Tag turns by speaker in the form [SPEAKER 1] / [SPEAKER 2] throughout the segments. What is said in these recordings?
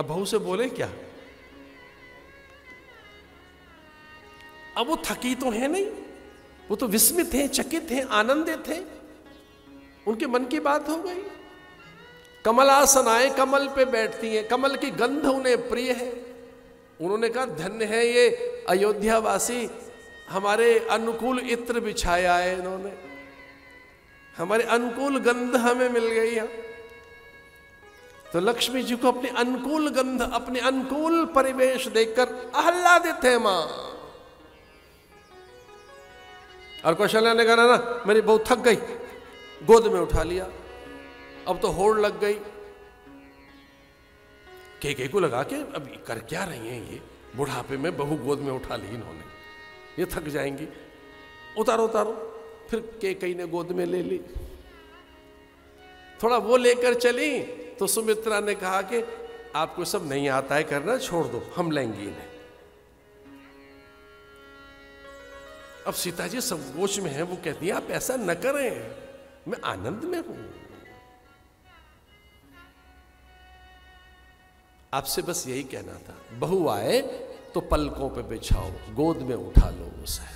[SPEAKER 1] अब बहू से बोले, क्या? अब वो थकी तो है नहीं। वो तो विस्मित हैं, चकित हैं, आनंदित हैं। उनके मन की बात हो गई। कमलासन आए, कमल पे बैठती हैं। कमल की गंध उन्हें प्रिय है। उन्होंने कहा, धन्य है ये अयोध्यावासी। हमारे अनुकूल इत्र बिछाया है इन्होंने। हमारे अनुकूल गंध हमें मिल गई है। तो लक्ष्मी जी को अपने अनुकूल गंध, अपने अनुकूल परिवेश देखकर आह्लादित है माँ। और कौशल्या ने कहा, ना मेरी बहुत थक गई, गोद में उठा लिया, अब तो होड़ लग गई। के के को लगा के अब कर क्या रही हैं ये? बुढ़ापे में बहु गोद में उठा ली इन्होंने, ये थक जाएँगी। उतारो उतारो, फिर के, कई ने गोद में ले ली। थोड़ा वो लेकर चली तो सुमित्रा ने कहा कि आपको सब नहीं आता है करना, छोड़ दो, हम लेंगे इन्हें। अब सीता जी संकोच में है, वो कहती है, आप ऐसा न करें, मैं आनंद में हूँ। आपसे बस यही कहना था, बहु आए तो पलकों पे बिछाओ, गोद में उठा लो उसे।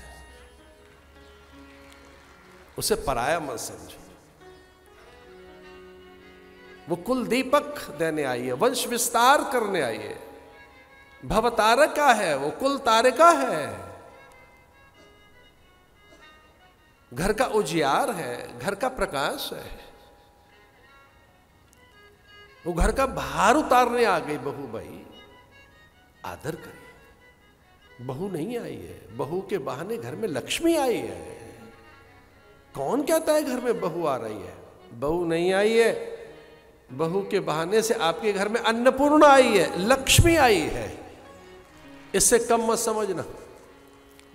[SPEAKER 1] उसे पराया मत समझो। वो कुल दीपक देने आई है, वंश विस्तार करने आई है। भव तारका है, वो कुल तारका है। घर का उजियार है, घर का प्रकाश है। वो घर का भार उतारने आ गई बहू भाई। आदर करिए बहू नहीं आई है, बहू के बहाने घर में लक्ष्मी आई है। कौन कहता है घर में बहू आ रही है? बहू नहीं आई है। बहू के बहाने से आपके घर में अन्नपूर्णा आई है, लक्ष्मी आई है। इससे कम मत समझना।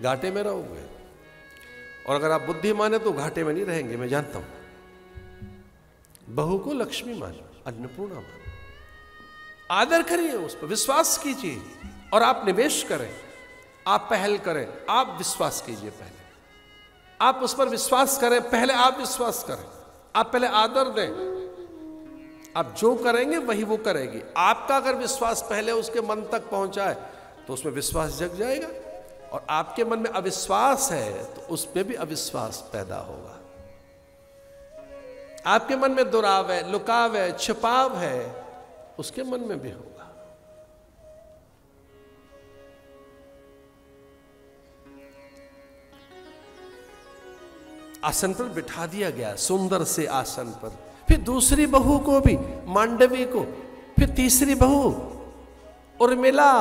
[SPEAKER 1] घाटे में रहोगे। और अगर आप बुद्धि माने तो घाटे में नहीं रहेंगे, मैं जानता हूँ। बहू को लक्ष्मी मानो, अन्नपूर्णा मानो। आदर करिए उस पर, विश्वास कीजिए। और आप निवेश करें, आप पहल करें, आप विश्वास कीजिए पहले। आप उस पर विश्वास करें, पहले आप विश्वास करें। आप पहले आदर दें आप जो करेंगे, वही वो करेगी। आपका अगर विश्वास पहले उसके मन तक पहुँचा है तो उसमें विश्वास जग जाएगा। और आपके मन में अविश्वास है तो उसमें भी अविश्वास पैदा होगा। आपके मन में दुराव है, लुकाव है, छिपाव है, उसके मन में भी होगा। आसन पर बिठा दिया गया, सुंदर से आसन पर। फिर दूसरी बहू को भी, मांडवी को, फिर तीसरी बहू उर्मिला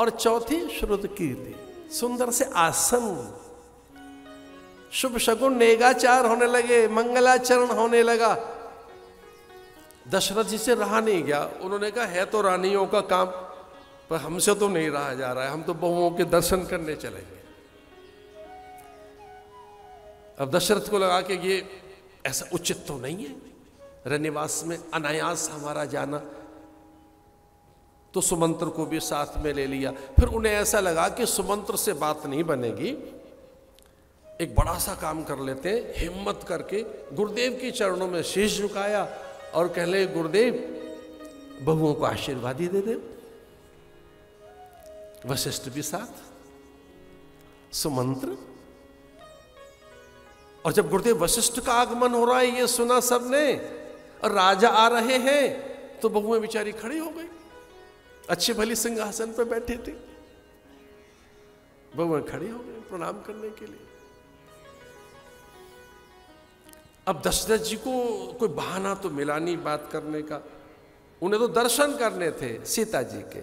[SPEAKER 1] और चौथी श्रुत कीर्ति, सुंदर से आसन। शुभ शगुन नेगाचार होने लगे, मंगलाचरण होने लगा। दशरथ जी से रहा नहीं गया। उन्होंने कहा, है तो रानियों का काम, पर हमसे तो नहीं रहा जा रहा है। हम तो बहुओं के दर्शन करने चलेंगे अब दशरथ को लगा कि ये ऐसा उचित तो नहीं है। रनिवास में अनायास हमारा जाना। तो सुमंत्र को भी साथ में ले लिया। फिर उन्हें ऐसा लगा कि सुमंत्र से बात नहीं बनेगी। एक बड़ा सा काम कर लेते हैं हिम्मत करके गुरुदेव के चरणों में शीश झुकाया और कह ले गुरुदेव, बहुओं को आशीर्वाद ही दे दे। वशिष्ठ भी साथ। सुमंत्र। और जब गुरुदेव वशिष्ठ का आगमन हो रहा है, ये सुना सबने और राजा आ रहे हैं तो बहुएँ बेचारी खड़ी हो गई। अच्छे भली सिंहासन पर बैठे थे। बहुएँ खड़ी हो गई प्रणाम करने के लिए। अब दशरथ जी को कोई बहाना तो मिला नहीं बात करने का। उन्हें तो दर्शन करने थे सीता जी के।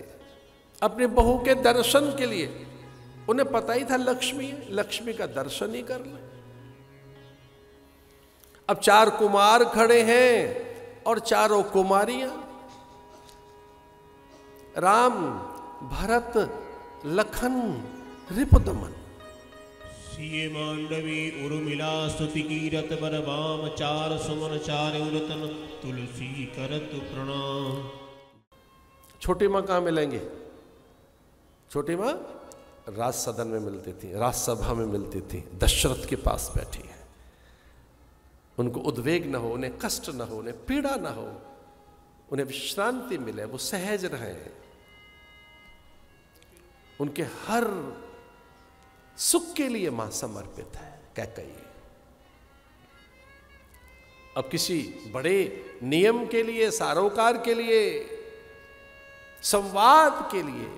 [SPEAKER 1] अपने बहू के दर्शन के लिए। उन्हें पता ही था लक्ष्मी लक्ष्मी का दर्शन ही कर ले। अब चार कुमार खड़े हैं। और चारों कुमारियाँ। राम भरत लखन रिपुदमन।
[SPEAKER 2] सिए मांडवी उर्मिला स्तुति कीरत बर वाम चार सुमन चार उरतन तुलसी करत प्रणाम।
[SPEAKER 1] छोटी माँ कहाँ मिलेंगे? छोटी माँ राज सदन में मिलती थी राजसभा में मिलती थी दशरथ के पास बैठी है। उनको उद्वेग न हो, उन्हें कष्ट न हो, उन्हें पीड़ा न हो, उन्हें विश्रांति मिले, वो सहज रहे उनके हर सुख के लिए माँ समर्पित है क्या कहिए। अब किसी बड़े नियम के लिए, सारोकार के लिए, संवाद के लिए,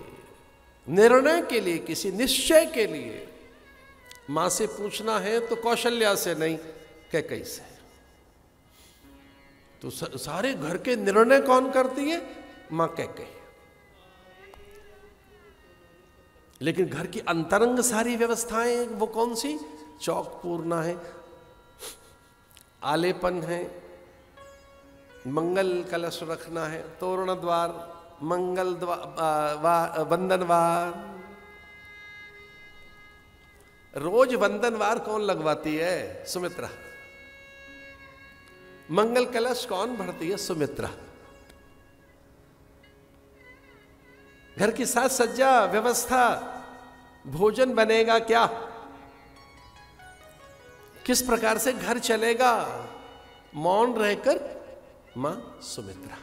[SPEAKER 1] निर्णय के लिए, किसी निश्चय के लिए माँ से पूछना है तो कौशल्या से नहीं कह कैसे तो सारे घर के निर्णय कौन करती है? माँ कह कही लेकिन घर की अंतरंग सारी व्यवस्थाएँ वो कौन सी? चौक पूर्णा है, आलेपन है, मंगल कलश रखना है, तोरण द्वार, मंगल द्वार वंदनवार रोज वंदनवार कौन लगवाती है? सुमित्रा। मंगल कलश कौन भरती है सुमित्रा। घर की साज सज्जा, व्यवस्था, भोजन बनेगा क्या? किस प्रकार से घर चलेगा? मौन रहकर माँ सुमित्रा।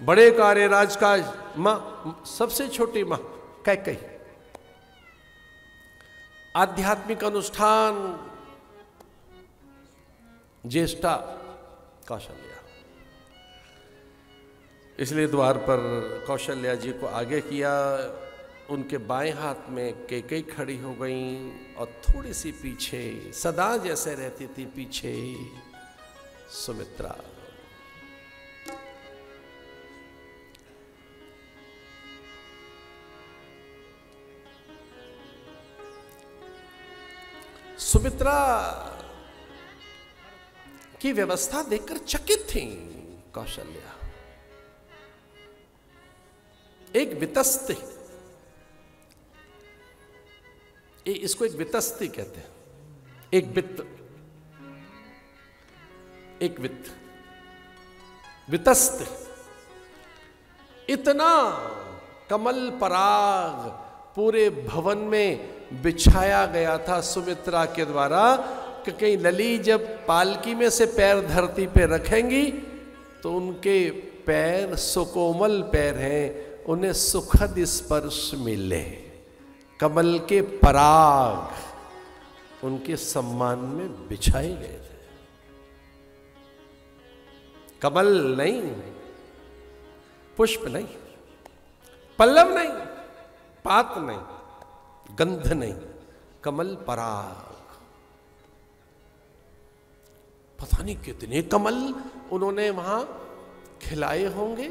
[SPEAKER 1] बड़े कार्य राजकाज माँ, सबसे छोटी माँ कह कही आध्यात्मिक अनुष्ठान ज्येष्ठा कौशल्या। इसलिए द्वार पर कौशल्या जी को आगे किया। उनके बाएँ हाथ में केकई खड़ी हो गई और थोड़ी सी पीछे, सदा जैसे रहती थी पीछे, सुमित्रा। सुमित्रा की व्यवस्था देखकर चकित थी। कौशल्या। एक वितस्ती इसको एक वितस्ती कहते हैं। एक वित्त। एक वित्त। वितस्त इतना कमल पराग पूरे भवन में बिछाया गया था सुमित्रा के द्वारा कि कहीं लली जब पालकी में से पैर धरती पे रखेंगी तो उनके पैर सुकोमल पैर हैं, उन्हें सुखद स्पर्श मिले। कमल के पराग उनके सम्मान में बिछाए गए थे। कमल नहीं, पुष्प नहीं, पल्लव नहीं, पात नहीं, गंध नहीं, कमल पराग। पता नहीं कितने कमल उन्होंने वहाँ खिलाए होंगे।